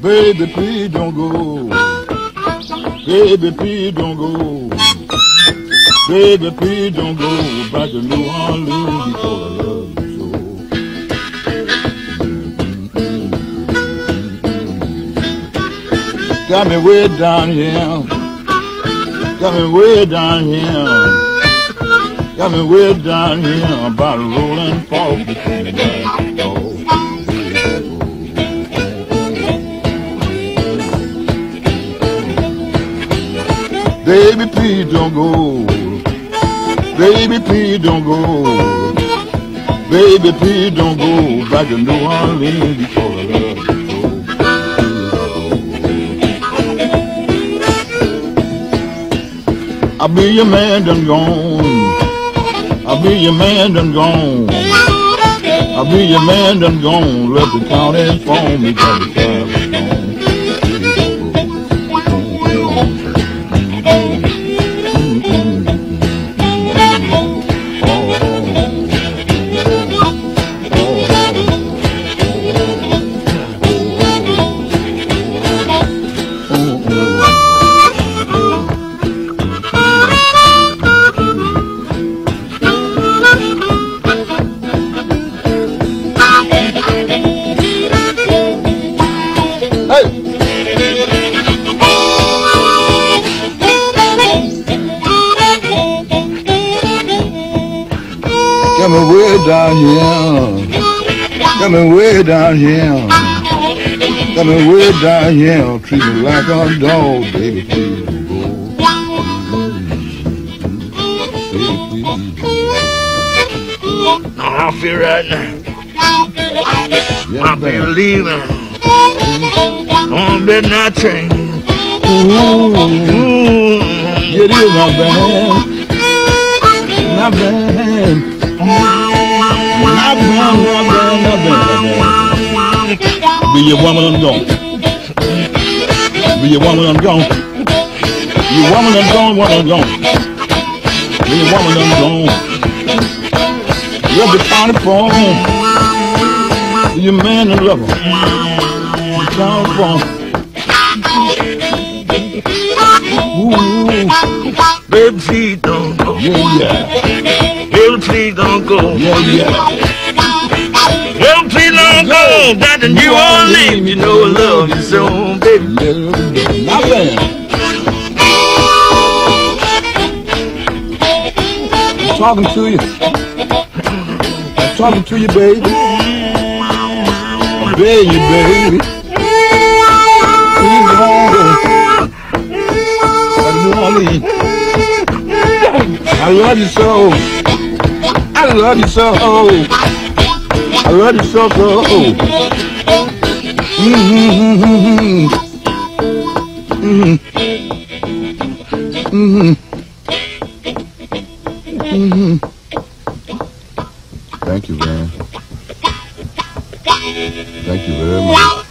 Baby, please don't go. Baby, please don't go. Baby, please don't go back to New Orleans because I love you so. Got me way down here. Got me way down here. Got me way down here about Rolling Fork between the Baby, please don't go. Baby, please don't go. Baby, please don't go back to New Orleans because I love you. I'll be your man done gone. I'll be your man done gone. I'll be your man done gone. Let the county phone me by the time Coming way down here. Coming way down here. Coming way down here. Treat me like a dog, baby, please don't. Baby, I feel right now. Yeah, I feel baby. leaving on midnight train. Ooh, Ooh. Get in my band. My band. Be your woman and gone. Be your woman and gone. Your woman and gone, woman and gone. Be your woman and gone. You're the county phone. Be your man and lover. County phone. Ooh, Baby, don't go. yeah, yeah, please don't go. yeah, yeah. Baby, please don't go. Back to New Orleans. You know I love you so, baby. My band. I'm talking to you. I'm talking to you, baby. You, baby. Please don't go. I love you. I love you so. I love you so. I love you so, so. Mm-hmm. Mm-hmm. Mm-hmm. Thank you, man. Thank you very much.